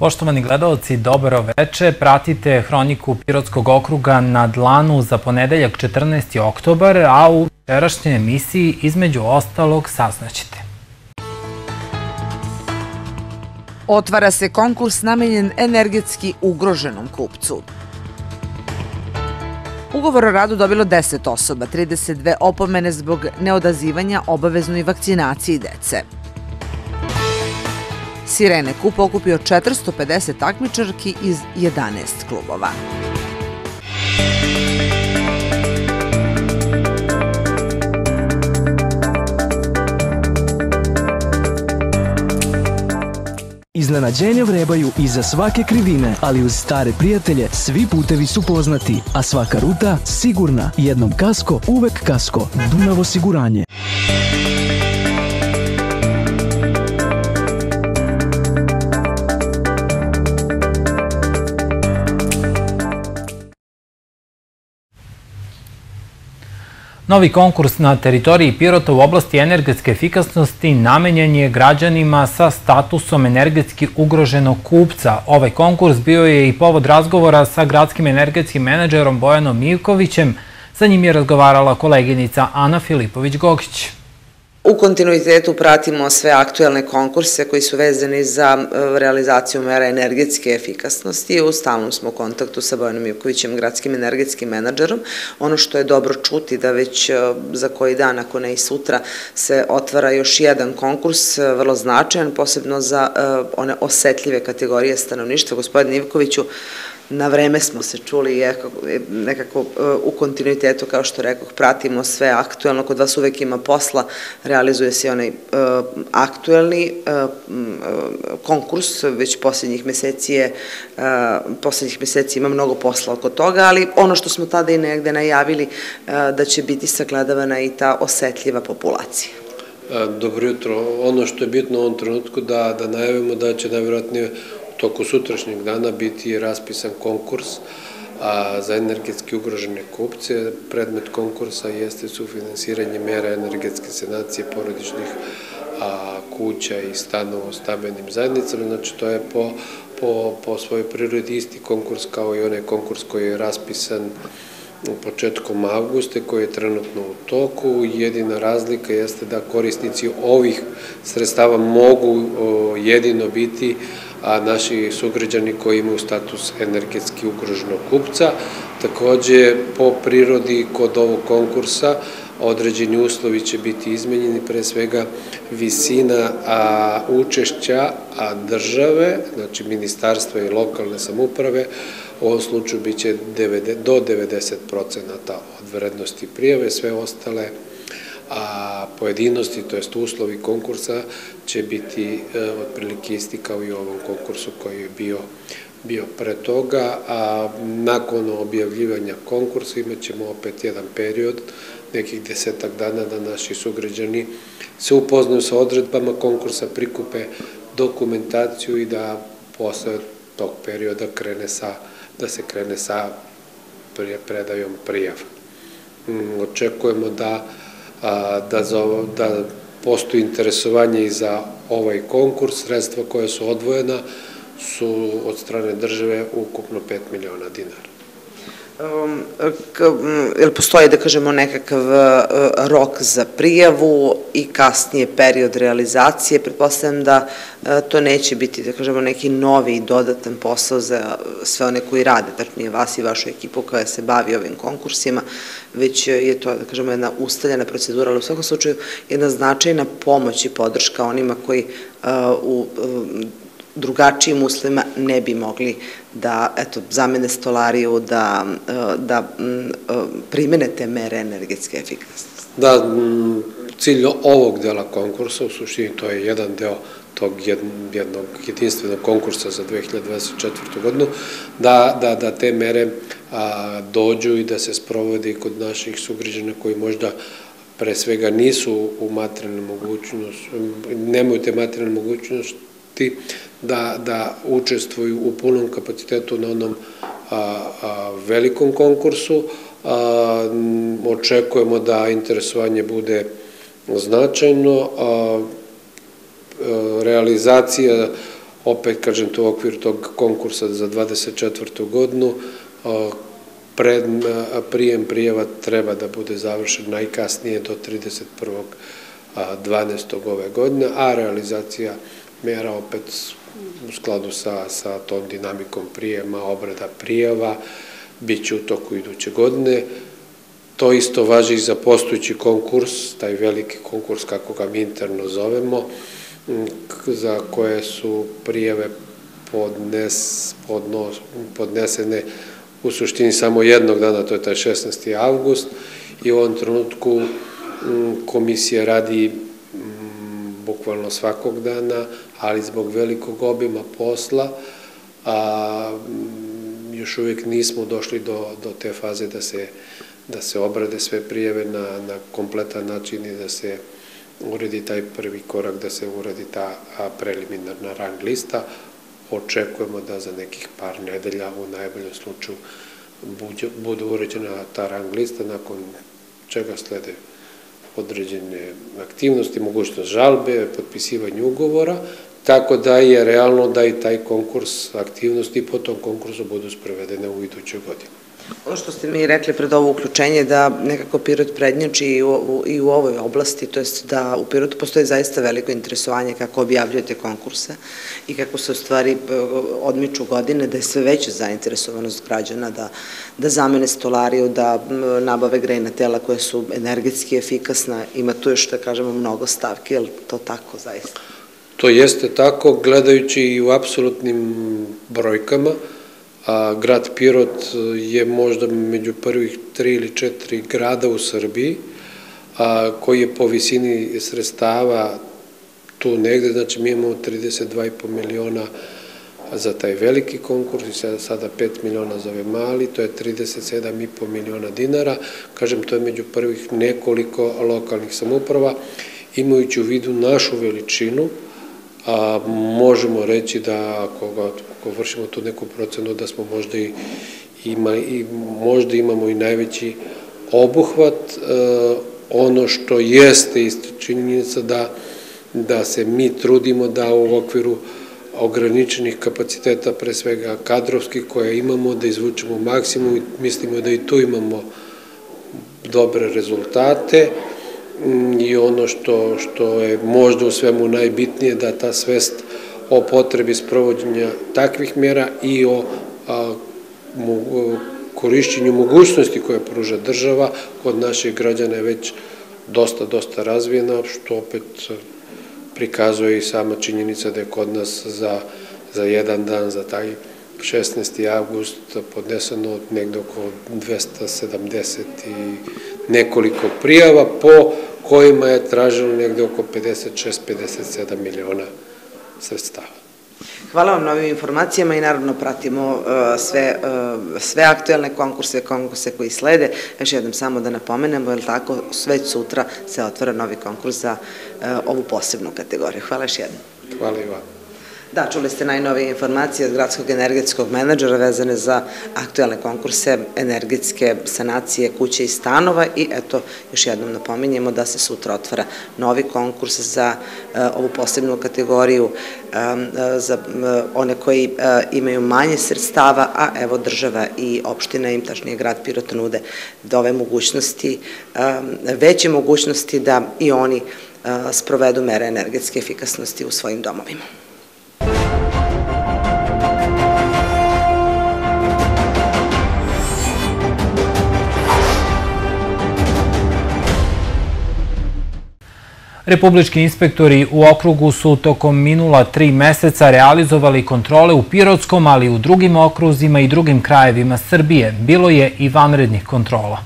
Poštovani gledalci, dobro veče. Pratite Hroniku Pirotskog okruga na dlanu za ponedeljak 14. oktobar, a u večerašnjoj emisiji između ostalog saznaćete. Otvara se konkurs namenjen energetski ugroženom kupcu. Ugovor o radu dobilo 10 osoba, 32 opomene zbog neodazivanja obaveznoj vakcinaciji dece. Sirene Kup okupio 450 takmičarki iz 11 klubova. Iznenađenja vrebaju iza svake krivine, ali uz stare prijatelje svi putevi su poznati, a svaka ruta sigurna. Jednom kasko, uvek kasko. Dunav osiguranje. Novi konkurs na teritoriji Pirota u oblasti energetske efikasnosti namenjen je građanima sa statusom energetski ugroženog kupca. Ovaj konkurs bio je i povod razgovora sa gradskim energetskim menadžerom Bojanom Mivkovićem. Sa njim je razgovarala koleginica Ana Filipović-Gogić. U kontinuitetu pratimo sve aktuelne konkurse koji su vezani za e, realizaciju mera energetske efikasnosti. U stalnom smo u kontaktu sa Bojanom Ivkovićem, gradskim energetskim menadžerom. Ono što je dobro čuti da već e, za koji dan, ako ne i sutra, se otvara još jedan konkurs, e, vrlo značajan, posebno za one osetljive kategorije stanovništva. Gospodin Ivkoviću, na vreme smo se čuli nekako e, u kontinuitetu, kao što rekoh, pratimo sve aktuelno, kod vas uvek ima posla, realizuje se onaj e, aktuelni e, konkurs, već poslednjih meseci je, poslednjih meseci ima mnogo posla oko toga, ali ono što smo tada i negde najavili, da će biti sagledavana i ta osetljiva populacija. Dobro jutro. Ono što je bitno u ovom trenutku da, da najavimo da će najvjerojatnije toku sutrašnjeg dana biti raspisan konkurs za energetski ugrožene kupce. Predmet konkursa jeste sufinansiranje mera energetske sanacije porodičnih kuća i stanova u stabenim zajednicama. Znači, to je po, po, po svojoj prirodi isti konkurs kao i onaj konkurs koji je raspisan u početkom avguste koji je trenutno u toku. Jedina razlika jeste da korisnici ovih sredstava mogu jedino biti a naši sugrađani koji imaju status energetski ugroženog kupca. Takođe, po prirodi kod ovog konkursa određeni uslovi će biti izmenjeni, pre svega visina učešća a države, znači ministarstva i lokalne samuprave, u ovom slučaju biće 90, do 90% od vrednosti prijave, sve ostale a pojedinosti, to jest uslovi konkursa, će biti e, otprilike isti kao i u ovom konkursu koji je bio bio pre toga, a nakon objavljivanja konkursa imat ćemo opet jedan period, nekih desetak dana da naši sugrađani se upoznaju sa odredbama konkursa, prikupe dokumentaciju i da posle tog perioda krene sa, da se krene sa predajom prijava. Mm, očekujemo da a, da, za, da postoji interesovanje i za ovaj konkurs, sredstva koja su odvojena su od strane države ukupno 5 miliona dinara. Um, ili postoji, da kažemo, nekakav uh, rok za prijavu i kasnije period realizacije? Pretpostavljam da uh, to neće biti, da kažemo, neki novi i dodatan posao za sve one koji rade, tačnije vas i vašu ekipu koja se bavi ovim konkursima, već je to, da kažemo, jedna ustaljena procedura, ali u svakom slučaju jedna značajna pomoć i podrška onima koji u drugačijim uslovima ne bi mogli da eto, zamene stolariju, da, e, da e, primene te mere energetske efikasnosti. Da, cilj ovog dela konkursa, u suštini to je jedan deo tog jednog jedinstvenog konkursa za 2024. godinu, da, da, da te mere a, dođu i da se sprovode kod naših sugrađana koji možda pre svega nisu u materijalnoj mogućnosti, nemaju te materijalne mogućnosti da, da učestvuju u punom kapacitetu na onom a, velikom konkursu. A, očekujemo da interesovanje bude značajno. A, realizacija opet, kažem, to u okviru tog konkursa za 24. godinu, pred, prijem prijeva treba da bude završen najkasnije do 31. 12. ove godine, a realizacija mera opet u skladu sa, sa tom dinamikom prijema, obrada prijeva, bit će u toku iduće godine. To isto važi i za postojući konkurs, taj veliki konkurs kako ga mi interno zovemo, za koje su prijeve podnes, podnos, podnesene u suštini samo jednog dana, to je taj 16. avgust i u ovom trenutku komisija radi bukvalno svakog dana, ali zbog velikog obima posla, a, još uvijek nismo došli do, do te faze da se, da se obrade sve prijeve na, na kompletan način i da se uredi taj prvi korak, da se uredi ta preliminarna rang lista. Očekujemo da za nekih par nedelja u najboljem slučaju bude uređena ta rang lista, nakon čega slede određene aktivnosti, mogućnost žalbe, potpisivanje ugovora, tako da je realno da i taj konkurs aktivnosti po tom konkursu budu sprovedene u idućoj godini. Ono što ste mi rekli pred ovo uključenje da nekako Pirot prednjači i u, i u ovoj oblasti, to jest da u Pirotu postoje zaista veliko interesovanje kako objavljujete konkurse i kako se u stvari e, odmiču godine, da je sve veća zainteresovanost građana da, da zamene stolariju, da nabave grejna tela koje su energetski efikasna, ima tu još da kažemo mnogo stavki, je li to tako zaista? To jeste tako, gledajući i u apsolutnim brojkama, a grad Pirot je možda među prvih tri ili četiri grada u Srbiji, a, koji je po visini sredstava tu negde, znači mi imamo 32,5 miliona za taj veliki konkurs i sada 5 miliona za ove mali, to je 37,5 miliona dinara, kažem to je među prvih nekoliko lokalnih samuprava, imajući u vidu našu veličinu, a, možemo reći da ako, ako vršimo tu neku procenu da smo možda i, ima, i možda imamo i najveći obuhvat e, ono što jeste činjenica da, da se mi trudimo da u okviru ograničenih kapaciteta, pre svega kadrovskih koje imamo, da izvučemo maksimum i mislimo da i tu imamo dobre rezultate. I ono što, što je možda u svemu najbitnije da ta svest o potrebi sprovođenja takvih mjera i o a, mo, korišćenju mogućnosti koje pruža država kod naših građana je već dosta, dosta razvijena, što opet prikazuje i sama činjenica da je kod nas za, za jedan dan, za taj 16. avgust podneseno negde oko 270 i nekoliko prijava po kojima je traženo negde oko 56-57 miliona sredstava. Hvala vam na ovim informacijama i naravno pratimo uh, sve, uh, sve aktuelne konkurse, konkurse koji slede. Još jednom samo da napomenemo, jer tako već sutra se otvara novi konkurs za uh, ovu posebnu kategoriju. Hvala još jednom. Hvala i vam. Da, čuli ste najnovije informacije od gradskog energetskog menadžera vezane za aktuelne konkurse energetske sanacije kuće i stanova i eto, još jednom napominjemo da se sutra otvara novi konkurs za uh, ovu posebnu kategoriju um, za uh, one koji imaju manje sredstava, a evo država i opština im, tašnije grad Pirot nude da ove mogućnosti, veće mogućnosti da i oni sprovedu mere energetske efikasnosti u svojim domovima. Republički inspektori u okrugu su tokom minula tri meseca realizovali kontrole u Pirotskom, ali i u drugim okruzima i drugim krajevima Srbije. Bilo je i vanrednih kontrola.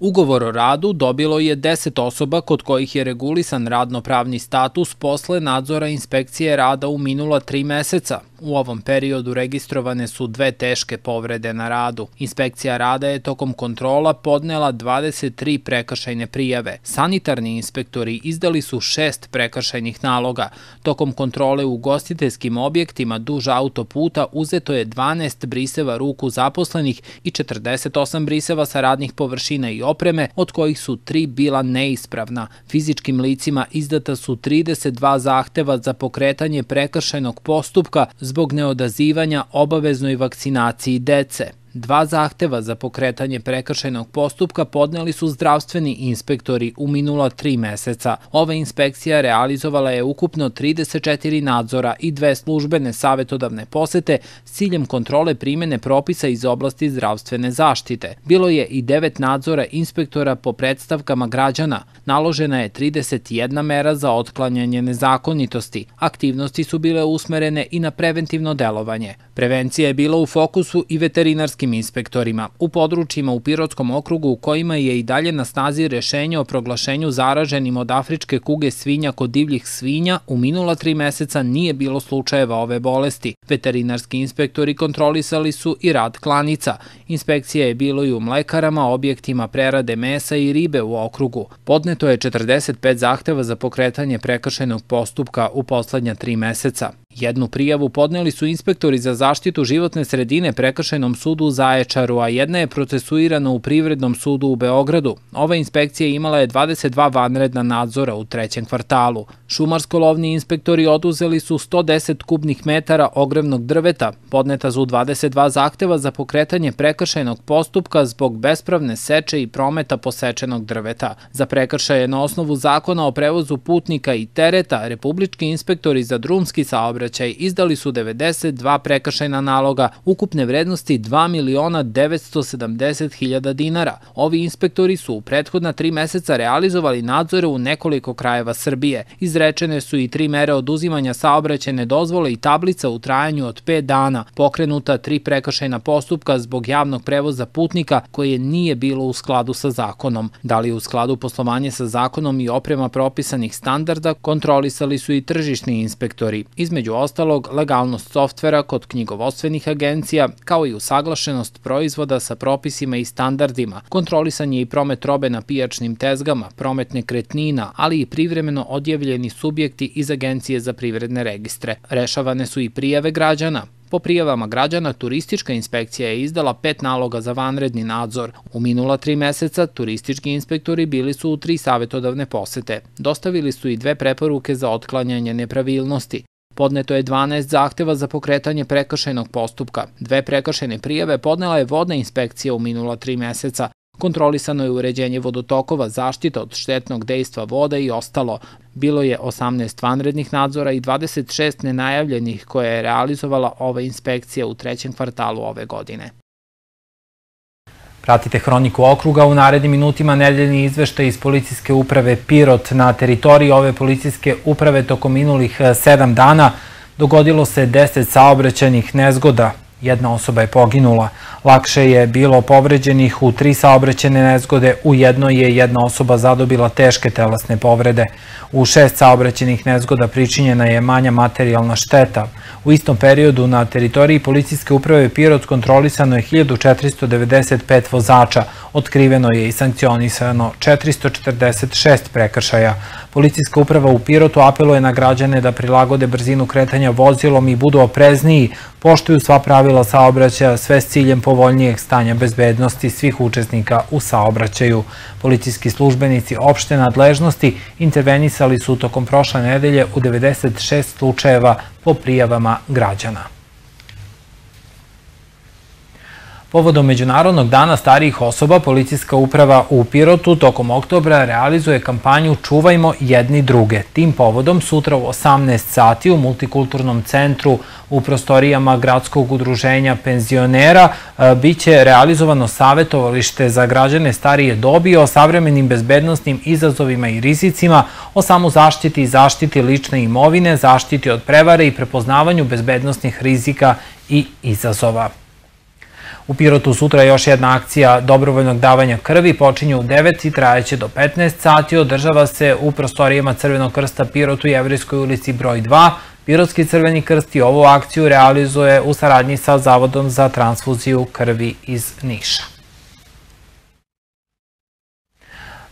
Ugovor o radu dobilo je 10 osoba kod kojih je regulisan radnopravni status posle nadzora inspekcije rada u minula tri meseca. U ovom periodu registrovane su dve teške povrede na radu. Inspekcija rada je tokom kontrola podnela 23 prekršajne prijave. Sanitarni inspektori izdali su šest prekršajnih naloga. Tokom kontrole u gostiteljskim objektima duž autoputa uzeto je 12 briseva ruku zaposlenih i 48 briseva sa radnih površina i opreme, od kojih su tri bila neispravna. Fizičkim licima izdata su 32 zahteva za pokretanje prekršajnog postupka zbog neodazivanja obaveznoj vakcinaciji dece. Dva zahteva za pokretanje prekršajnog postupka podneli su zdravstveni inspektori u minula tri meseca. Ova inspekcija realizovala je ukupno 34 nadzora i dve službene savetodavne posete s ciljem kontrole primene propisa iz oblasti zdravstvene zaštite. Bilo je i devet nadzora inspektora po predstavkama građana. Naložena je 31 mera za otklanjanje nezakonitosti. Aktivnosti su bile usmerene i na preventivno delovanje. Prevencija je bila u fokusu i veterinarskim inspektorima. U područjima u Pirotskom okrugu u kojima je i dalje na snazi rešenje o proglašenju zaraženim od afričke kuge svinja kod divljih svinja, u minula tri meseca nije bilo slučajeva ove bolesti. Veterinarski inspektori kontrolisali su i rad klanica. Inspekcija je bilo i u mlekarama, objektima prerade mesa i ribe u okrugu. Podneto je 45 zahteva za pokretanje prekršajnog postupka u poslednja tri meseca. Jednu prijavu podneli su inspektori za zaštitu životne sredine Prekršajnom sudu u Zaječaru, a jedna je procesuirana u Privrednom sudu u Beogradu. Ova inspekcija imala je 22 vanredna nadzora u trećem kvartalu. Šumarsko-lovni inspektori oduzeli su 110 kubnih metara ogrevnog drveta, podneta su 22 zahteva za pokretanje prekršajnog postupka zbog bespravne seče i prometa posečenog drveta. Za prekršaje na osnovu zakona o prevozu putnika i tereta, republički inspektori za drumski saobraćaj izdali su 92 prekršajna naloga ukupne vrednosti 2 miliona 970 hiljada dinara. Ovi inspektori su u prethodna tri meseca realizovali nadzore u nekoliko krajeva Srbije. Izrečene su i tri mere oduzimanja saobraćene dozvole i tablica u trajanju od 5 dana, pokrenuta tri prekršajna postupka zbog javnog prevoza putnika koje nije bilo u skladu sa zakonom. Da li u skladu poslovanje sa zakonom i oprema propisanih standarda kontrolisali su i tržišni inspektori. Između ostalog, legalnost softvera kod knjigovodstvenih agencija, kao i usaglašenost proizvoda sa propisima i standardima, kontrolisan je i promet robe na pijačnim tezgama, promet nekretnina, ali i privremeno odjavljeni subjekti iz Agencije za privredne registre. Rešavane su i prijave građana, Po prijavama građana, turistička inspekcija je izdala pet naloga za vanredni nadzor. U minula tri meseca turistički inspektori bili su u tri savetodavne posete. Dostavili su i dve preporuke za otklanjanje nepravilnosti. Podneto je 12 zahteva za pokretanje prekršajnog postupka. Dve prekršajne prijave podnela je vodna inspekcija u minula tri meseca. Kontrolisano je uređenje vodotokova, zaštita od štetnog dejstva voda i ostalo. Bilo je 18 vanrednih nadzora i 26 nenajavljenih koje je realizovala ova inspekcija u trećem kvartalu ove godine. Pratite Hroniku okruga u narednim minutima nedeljni izveštaj iz policijske uprave Pirot na teritoriji ove policijske uprave tokom minulih sedam dana dogodilo se 10 saobraćajnih nezgoda. Jedna osoba je poginula. Lakše je bilo povređenih u tri saobraćene nezgode, u jednoj je jedna osoba zadobila teške telesne povrede. U šest saobraćenih nezgoda pričinjena je manja materijalna šteta. U istom periodu na teritoriji policijske uprave Pirot kontrolisano je 1495 vozača, otkriveno je i sankcionisano 446 prekršaja. Policijska uprava u Pirotu apeluje na građane da prilagode brzinu kretanja vozilom i budu oprezniji, poštuju sva pravila saobraćaja, sve s ciljem povoljnijeg stanja bezbednosti svih učesnika u saobraćaju. Policijski službenici opšte nadležnosti intervenisali su tokom prošle nedelje u 96 slučajeva po prijavama građana. Povodom Međunarodnog dana starijih osoba, policijska uprava u Pirotu tokom oktobra realizuje kampanju Čuvajmo jedni druge. Tim povodom sutra u 18 sati u multikulturnom centru u prostorijama gradskog udruženja penzionera e, biće realizovano savetovalište za građane starije dobi o savremenim bezbednostnim izazovima i rizicima, o samozaštiti i zaštiti lične imovine, zaštiti od prevare i prepoznavanju bezbednostnih rizika i izazova. U Pirotu sutra još jedna akcija dobrovoljnog davanja krvi počinje u 9 i trajeće do 15 sati. Održava se u prostorijama Crvenog krsta Pirotu i Evrijskoj ulici broj 2. Pirotski crveni krst i ovu akciju realizuje u saradnji sa Zavodom za transfuziju krvi iz Niša.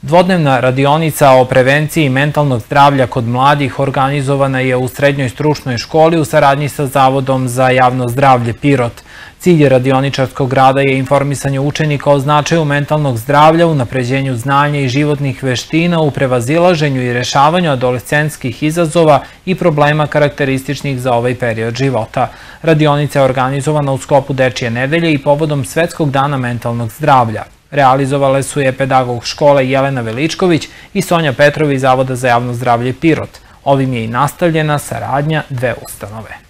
Dvodnevna radionica o prevenciji mentalnog zdravlja kod mladih organizovana je u Srednjoj stručnoj školi u saradnji sa Zavodom za javno zdravlje Pirot. Cilj radioničarskog rada je informisanje učenika o značaju mentalnog zdravlja, u napređenju znanja i životnih veština, u prevazilaženju i rešavanju adolescenskih izazova i problema karakterističnih za ovaj period života. Radionica je organizovana u sklopu Dečije nedelje i povodom Svetskog dana mentalnog zdravlja. Realizovale su je pedagog škole Jelena Veličković i Sonja Petrovi Zavoda za javno zdravlje Pirot. Ovim je i nastavljena saradnja dve ustanove.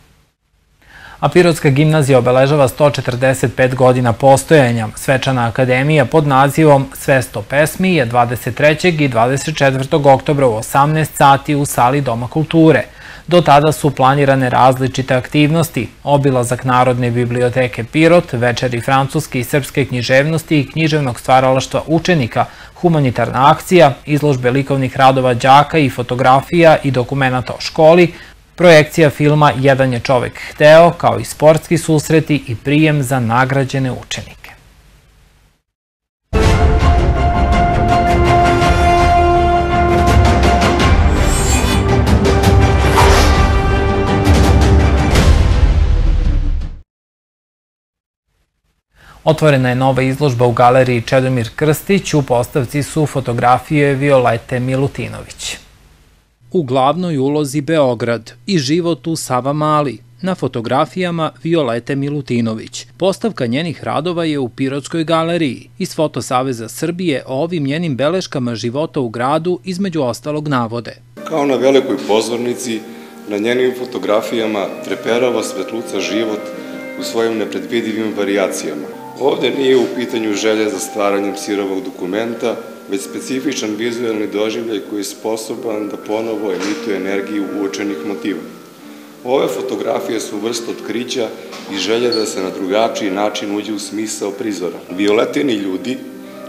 A Pirotska gimnazija obeležava 145 godina postojanja. Svečana akademija pod nazivom Sve sto pesmi je 23. i 24. oktobra u 18 sati u sali Doma kulture – Do tada su planirane različite aktivnosti, obilazak Narodne biblioteke Pirot, večeri francuske i srpske književnosti i književnog stvaralaštva učenika, humanitarna akcija, izložbe likovnih radova đaka i fotografija i dokumenta o školi, projekcija filma Jedan je čovek hteo, kao i sportski susreti i prijem za nagrađene učenike. Otvorena je nova izložba u galeriji Čedomir Krstić, u postavci su fotografije Violete Milutinović. U glavnoj ulozi Beograd i život u Sava Mali, na fotografijama Violete Milutinović. Postavka njenih radova je u Pirotskoj galeriji. Iz Fotosaveza Srbije o ovim njenim beleškama života u gradu između ostalog navode. Kao na velikoj pozornici, na njenim fotografijama treperava svetluca život u svojim nepredvidivim variacijama. Ovde nije u pitanju želja za stvaranjem sirovog dokumenta, već specifičan vizualni doživljaj koji je sposoban da ponovo emituje energiju uočenih motiva. Ove fotografije su vrst otkrića i želja da se na drugačiji način uđe u smisao prizora. Violetini ljudi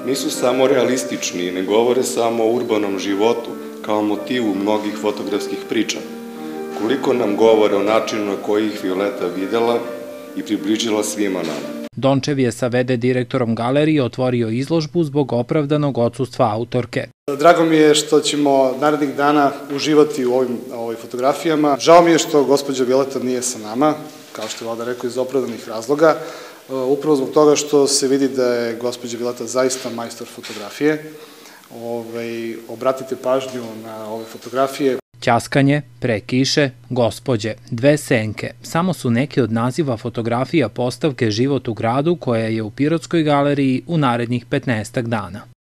nisu samo realistični i ne govore samo o urbanom životu kao motivu mnogih fotografskih priča. Koliko nam govore o načinu na koji ih Violeta videla i približila svima nama. Dončev je sa VD direktorom galerije otvorio izložbu zbog opravdanog odsustva autorke. Drago mi je što ćemo narednih dana uživati u ovim ovoj fotografijama. Žao mi je što gospođa Violeta nije sa nama, kao što je vlada rekao, iz opravdanih razloga. Uh, upravo zbog toga što se vidi da je gospođa Violeta zaista majstor fotografije. Ovaj, obratite pažnju na ove fotografije. Ćaskanje, pre kiše, gospođe, dve senke, samo su neki od naziva fotografija postavke Život u gradu koja je u Pirotskoj galeriji u narednih 15 dana.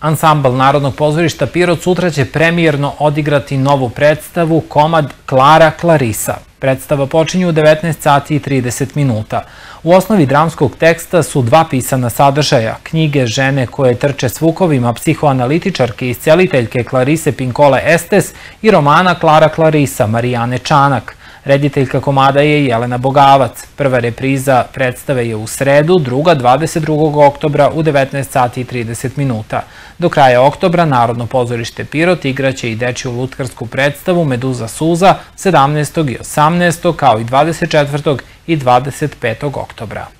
Ansambl Narodnog pozorišta Pirot sutra će premijerno odigrati novu predstavu komad Klara Klarisa. Predstava počinje u 19 sati i 30 minuta. U osnovi dramskog teksta su dva pisana sadržaja, knjige žene koje trče s vukovima psihoanalitičarke i isceliteljke Klarise Pinkole Estes i romana Klara Klarisa Marijane Čanak. Rediteljka komada je Jelena Bogavac. Prva repriza predstave je u sredu, druga 22. oktobra u 19 sati i 30 minuta. Do kraja oktobra Narodno pozorište Pirot igraće i dečju lutkarsku predstavu Meduza Suza 17. i 18. kao i 24. i 25. oktobra.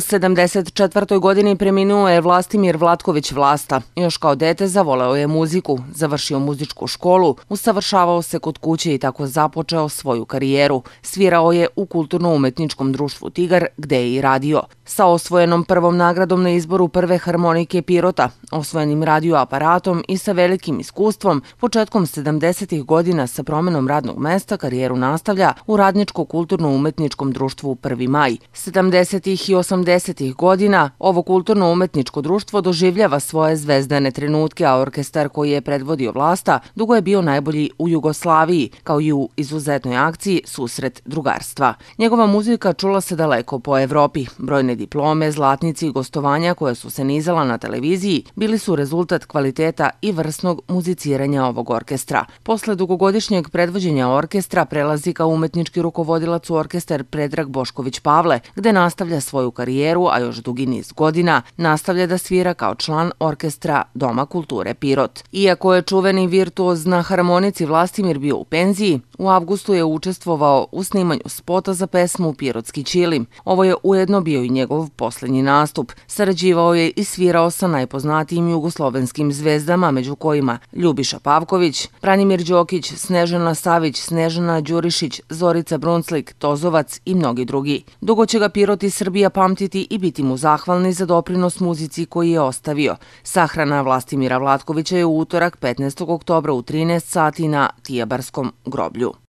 U 74. godini preminuo je Vlastimir Vlatković Vlasta. Još kao dete zavoleo je muziku, završio muzičku školu, usavršavao se kod kuće i tako započeo svoju karijeru. Svirao je u kulturno-umetničkom društvu Tigar, gde je i radio. Sa osvojenom prvom nagradom na izboru prve harmonike Pirota, osvojenim radioaparatom i sa velikim iskustvom, početkom 70. godina sa promenom radnog mesta karijeru nastavlja u radničko-kulturno-umetničkom društvu 1. maj. 70. i 80 70. godina ovo kulturno-umetničko društvo doživljava svoje zvezdane trenutke, a orkestar koji je predvodio vlasta dugo je bio najbolji u Jugoslaviji, kao i u izuzetnoj akciji Susret drugarstva. Njegova muzika čula se daleko po Evropi. Brojne diplome, zlatnici i gostovanja koje su se nizala na televiziji bili su rezultat kvaliteta i vrsnog muziciranja ovog orkestra. Posle dugogodišnjeg predvođenja orkestra prelazi kao umetnički rukovodilac u orkestar Predrag Bošković Pavle, gde nastavlja svoju karijeru, a još dugi niz godina nastavlja da svira kao član orkestra Doma kulture Pirot. Iako je čuveni virtuoz na harmonici Vlastimir bio u penziji, u avgustu je učestvovao u snimanju spota za pesmu Pirotski Čilim. Ovo je ujedno bio i njegov poslednji nastup. Sarađivao je i svirao sa najpoznatijim jugoslovenskim zvezdama, među kojima Ljubiša Pavković, Branimir Đokić, Snežana Savić, Snežana Đurišić, Zorica Brunclik, Tozovac i mnogi drugi. Dugo će ga Pirot i Srbija pamtiti i biti mu zahvalni za doprinos muzici koji je ostavio. Sahrana Vlastimira Vlatkovića je u utorak 15. oktobra u 13 sati na Tijabarskom groblju.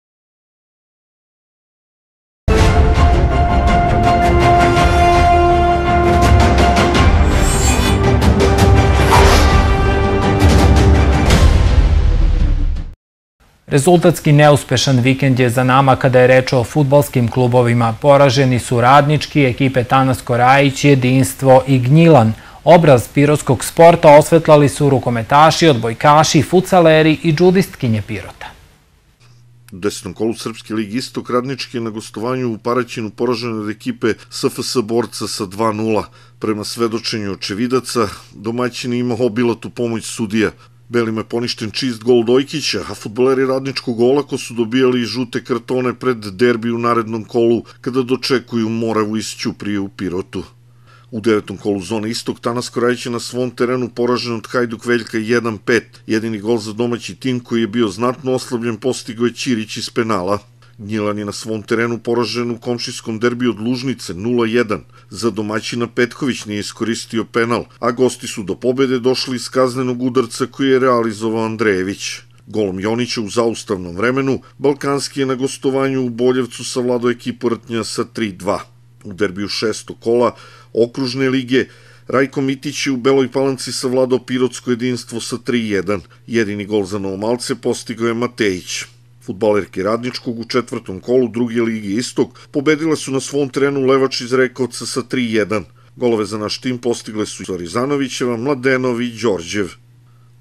Rezultatski neuspešan vikend je za nama kada je reč o futbalskim klubovima. Poraženi su radnički, ekipe Tanas Korajić, Jedinstvo i Gnjilan. Obraz pirotskog sporta osvetlali su rukometaši, odbojkaši, futsaleri i džudistkinje Pirota. U desetom kolu Srpske ligi Istok radnički je na gostovanju u Paraćinu poražen od ekipe SFS borca sa 2-0. Prema svedočenju očevidaca, domaćin ima obilatu pomoć sudija. Belima je poništen čist gol Dojkića, a futboleri radničkog olako su dobijali žute kartone pred derbi u narednom kolu kada dočekuju Moravu iz Ćuprije u Pirotu. U devetom kolu zone istog Tanas Korajić je na svom terenu poražen od Hajduk Veljka 1-5. Jedini gol za domaći tim koji je bio znatno oslabljen postigo je Ćirić iz penala. Gnjilan je na svom terenu poražen u komšijskom derbiju od Lužnice 0-1. Za domaćina Petković nije iskoristio penal, a gosti su do pobede došli iz kaznenog udarca koji je realizovao Andrejević. Golom Jonića u zaustavnom vremenu, Balkanski je na gostovanju u Boljevcu savladao ekipu Rtnja sa 3-2. U derbiju šestog kola okružne lige Rajko Mitić je u Beloj Palanci savladao Pirotsko jedinstvo sa 3-1. Jedini gol za Novomalce postigao je Matejić. Futbalerke Radničkog u četvrtom kolu druge ligi Istok pobedile su na svom trenu Levač iz Rekovca sa 3-1. Golove za naš tim postigle su Arizanovićeva, Mladenov i Đorđev.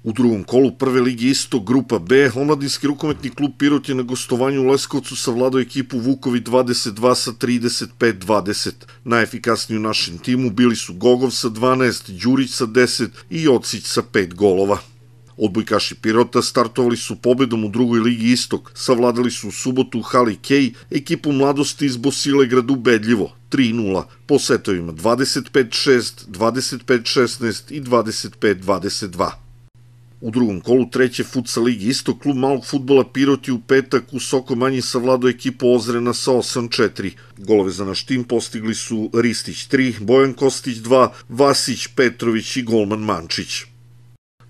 U drugom kolu prve ligi isto, grupa B, omladinski rukometni klub Pirot je na gostovanju u Leskovcu savladao ekipu Vukovi 22 sa 35-20. Najefikasniji u našem timu bili su Gogov sa 12, Đurić sa 10 i Ocić sa 5 golova. Odbojkaši Pirota startovali su pobedom u drugoj ligi Istok, savladali su u subotu u Hali Kej ekipu mladosti iz Bosile gradu Bedljivo, 3-0, po setovima 25-6, 25-16 i 25-22. U drugom kolu treće futsa ligi isto klub malog futbola Pirot je u petak u Soko manji savladao ekipu Ozrena sa 8-4. Golove za naš tim postigli su Ristić 3, Bojan Kostić 2, Vasić, Petrović i golman Mančić.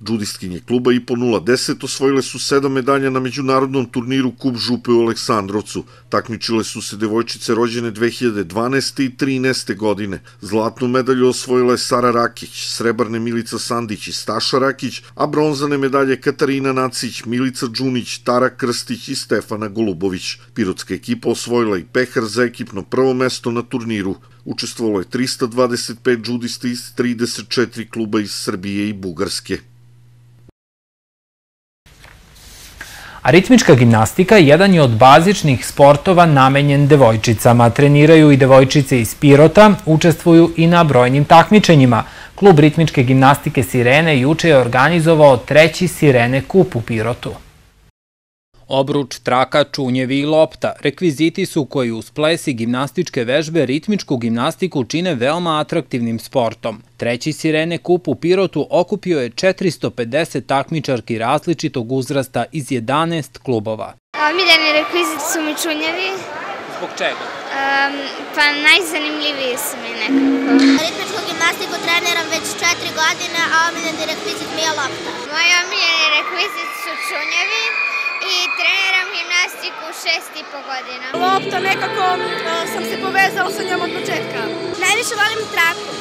Džudistkinje kluba i po 0-10 osvojile su sedam medalja na međunarodnom turniru Kup Župe u Aleksandrovcu. Takmičile su se devojčice rođene 2012. i 13. godine. Zlatnu medalju osvojila je Sara Rakić, srebrne Milica Sandić i Staša Rakić, a bronzane medalje Katarina Nacić, Milica Đunić, Tara Krstić i Stefana Golubović. Pirotska ekipa osvojila i pehar za ekipno prvo mesto na turniru. Učestvovalo je 325 džudista iz 34 kluba iz Srbije i Bugarske. Aritmička gimnastika jedan je od bazičnih sportova namenjen devojčicama. Treniraju i devojčice iz Pirota, učestvuju i na brojnim takmičenjima. Klub ritmičke gimnastike Sirene juče je organizovao treći Sirene kup u Pirotu. Obruč, traka, čunjevi i lopta, rekviziti su koji uz ples i gimnastičke vežbe ritmičku gimnastiku čine veoma atraktivnim sportom. Treći Sirene kup u Pirotu okupio je 450 takmičarki različitog uzrasta iz 11 klubova. Omiljeni rekviziti su mi čunjevi. Zbog čega? Um, pa najzanimljiviji su mi nekako. Ritmičku gimnastiku treniram već četiri godine, a omiljeni rekvizit mi je lopta. Moji omiljeni rekvizit su čunjevi i treniram gimnastiku šest i po godina. Lopta nekako sam se povezala sa njom od početka. Najviše volim traku.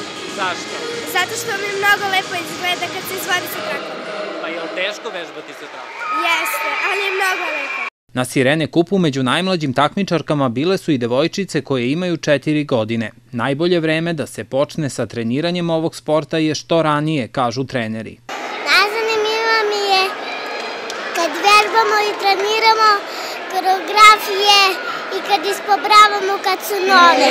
Zašto? Zato što mi mnogo lepo izgleda kad se izvodi sa trakom. Pa je li teško vežbati sa trakom? Jeste, ali je mnogo lepo. Na Sirene kupu među najmlađim takmičarkama bile su i devojčice koje imaju četiri godine. Najbolje vreme da se počne sa treniranjem ovog sporta je što ranije, kažu treneri. Treniramo koreografije i kad ispobravamo kad su nove,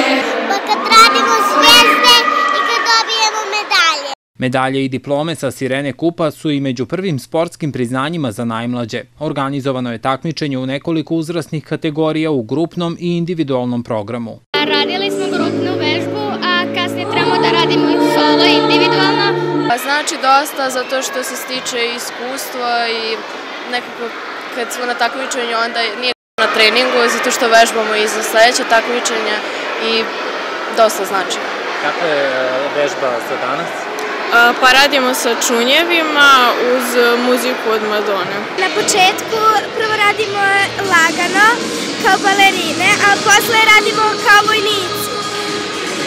pa kad radimo zvijezde i kad dobijemo medalje. Medalje i diplome sa Sirene Kupa su i među prvim sportskim priznanjima za najmlađe. Organizovano je takmičenje u nekoliko uzrasnih kategorija u grupnom i individualnom programu. Radili smo grupnu vežbu, a kasnije trebamo da radimo i solo individualno. Pa znači dosta zato što se stiče iskustvo i nekako kad smo na takmičenju onda nije na treningu zato što vežbamo i za sledeće takmičenja i dosta znači. Kako je vežba za danas? Pa radimo sa čunjevima uz muziku od Madone. Na početku prvo radimo lagano kao balerine, a posle radimo kao vojnici.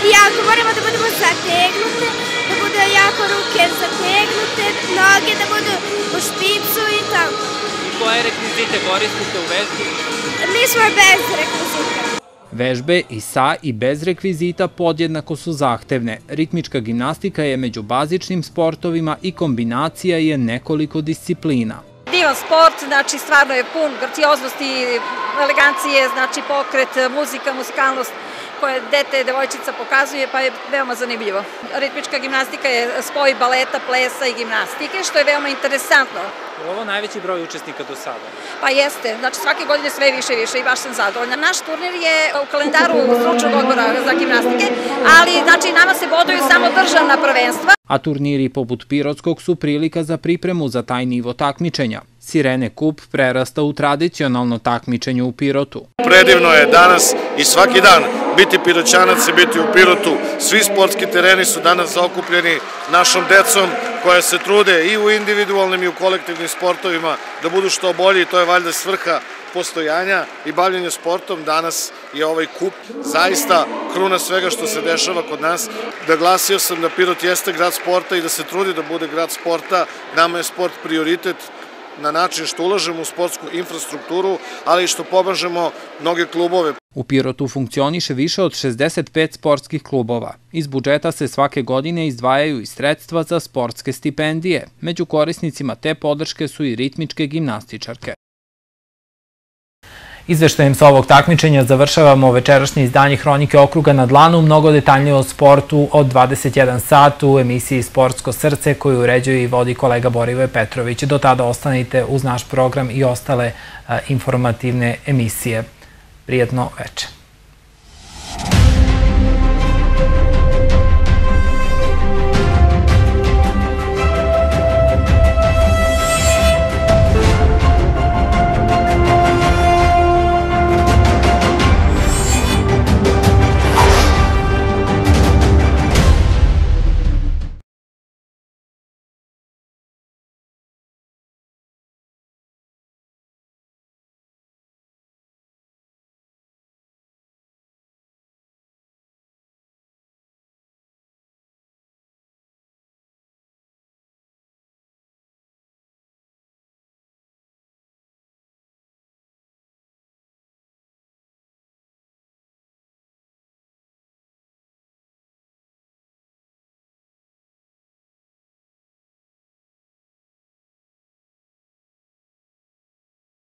I jako moramo da budemo zategnute, da budu jako ruke zategnute, noge da budu u špicu i tako. Koje rekvizite koristite u vežbi? Mi smo bez rekvizita. Vežbe i sa i bez rekvizita podjednako su zahtevne. Ritmička gimnastika je među bazičnim sportovima i kombinacija je nekoliko disciplina. Divan sport, znači stvarno je pun gracioznosti, elegancije, znači pokret, muzika, muzikalnost koje dete, devojčica pokazuje, pa je veoma zanimljivo. Ritmička gimnastika je spoj baleta, plesa i gimnastike, što je veoma interesantno. Je ovo najveći broj učesnika do sada? Pa jeste, znači svake godine sve više i više i baš sam zadovoljna. Naš turnir je u kalendaru stručnog odbora za gimnastike, ali znači nama se boduju samo državna prvenstva. A turniri poput Pirotskog su prilika za pripremu za taj nivo takmičenja. Sirene Kup prerasta u tradicionalno takmičenje u Pirotu. Predivno je danas i svaki dan biti piroćanac i biti u Pirotu. Svi sportski tereni su danas zaokupljeni našom decom koja se trude i u individualnim i u kolektivnim sportovima da budu što bolji. To je valjda svrha postojanja i bavljanja sportom. Danas je ovaj kup zaista kruna svega što se dešava kod nas. Da glasio sam da Pirot jeste grad sporta i da se trudi da bude grad sporta. Nama je sport prioritet na način što ulažemo u sportsku infrastrukturu, ali i što pomažemo mnoge klubove. U Pirotu funkcioniše više od 65 sportskih klubova. Iz budžeta se svake godine izdvajaju i sredstva za sportske stipendije. Među korisnicima te podrške su i ritmičke gimnastičarke. Izveštajem sa ovog takmičenja završavamo večerašnje izdanje Hronike okruga na dlanu, mnogo detaljnije o sportu od 21 sat u emisiji Sportsko srce koju uređuje i vodi kolega Borivoje Petrović. Do tada ostanite uz naš program i ostale informativne emisije. Prijetno večer.